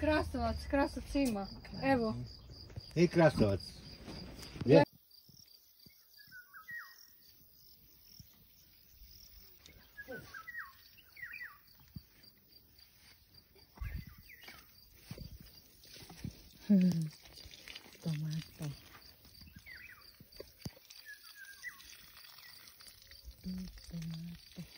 Krasavac, krasac ima. Evo. I krasavac. Tomato. Tomato.